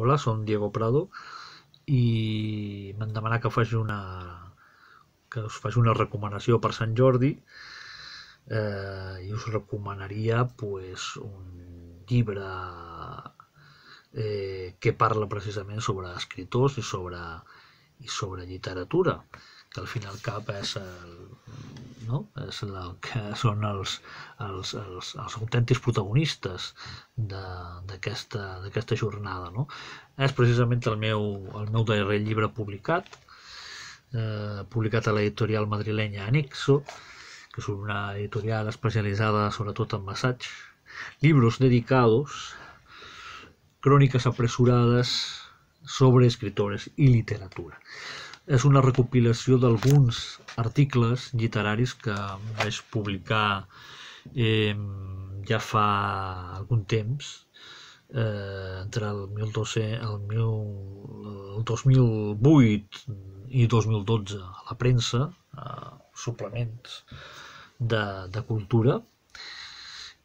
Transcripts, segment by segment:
Hola, som Diego Prado i m'han demanat que faci una que us faci una recomanació per Sant Jordi. Eh, i us recomanaria pues, un llibre eh, que parla precisament sobre escriptors i sobre, i sobre literatura que al final cap és el, no? és el que són els, els, els, els autèntics protagonistes d'aquesta jornada. No? És precisament el meu, el meu darrer llibre publicat, eh, publicat a l'editorial madrilenya Anixo, que és una editorial especialitzada sobretot en assaig, libros dedicados, crónicas apresuradas sobre escritores i literatura és una recopilació d'alguns articles literaris que vaig publicar eh, ja fa algun temps, eh, entre el, 1200, el, mil, el 2008 i 2012 a la premsa, eh, suplements de, de cultura,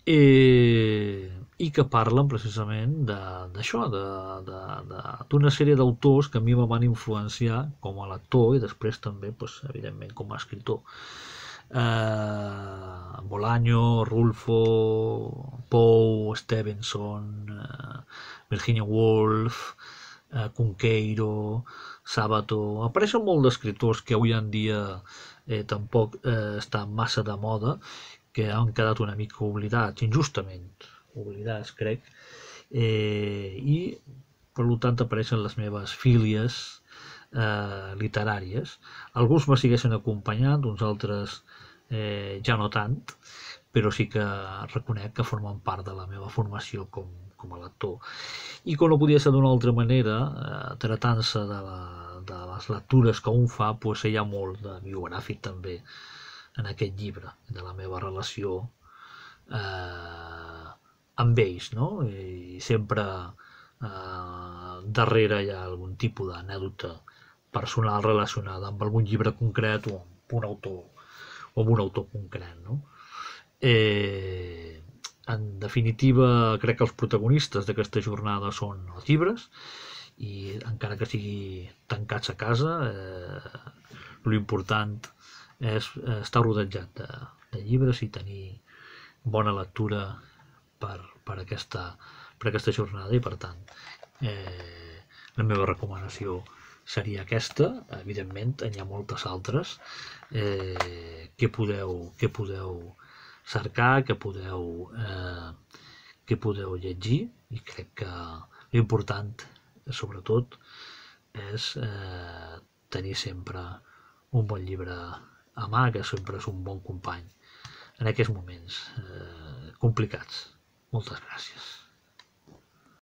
eh, i que parlen precisament d'això, d'una sèrie d'autors que a mi me van influenciar com a lector i després també, pues, evidentment, com a escriptor. Eh, Bolaño, Rulfo, Poe, Stevenson, eh, Virginia Woolf, eh, Conqueiro, Sabato... Apareixen molt d'escriptors que avui en dia eh, tampoc eh, estan massa de moda que han quedat una mica oblidats, injustament oblidats, crec, eh, i per tant apareixen les meves fílies eh, literàries. Alguns me segueixen acompanyant, uns altres eh, ja no tant, però sí que reconec que formen part de la meva formació com, com a lector. I com no podia ser d'una altra manera, eh, tratant-se de, la, de les lectures que un fa, pues, hi ha molt de biogràfic també en aquest llibre, de la meva relació eh, amb ells, no? I sempre eh, darrere hi ha algun tipus d'anèdota personal relacionada amb algun llibre concret o amb un autor o amb un autor concret, no? Eh, en definitiva, crec que els protagonistes d'aquesta jornada són els llibres i encara que sigui tancats a casa, eh, l'important és eh, estar rodejat de, de llibres i tenir bona lectura per, per, aquesta, per aquesta jornada i per tant eh, la meva recomanació seria aquesta, evidentment hi ha moltes altres eh, que, podeu, que podeu cercar, que podeu, eh, que podeu llegir i crec que l'important sobretot és eh, tenir sempre un bon llibre a mà, que sempre és un bon company en aquests moments eh, complicats. Moltes gràcies.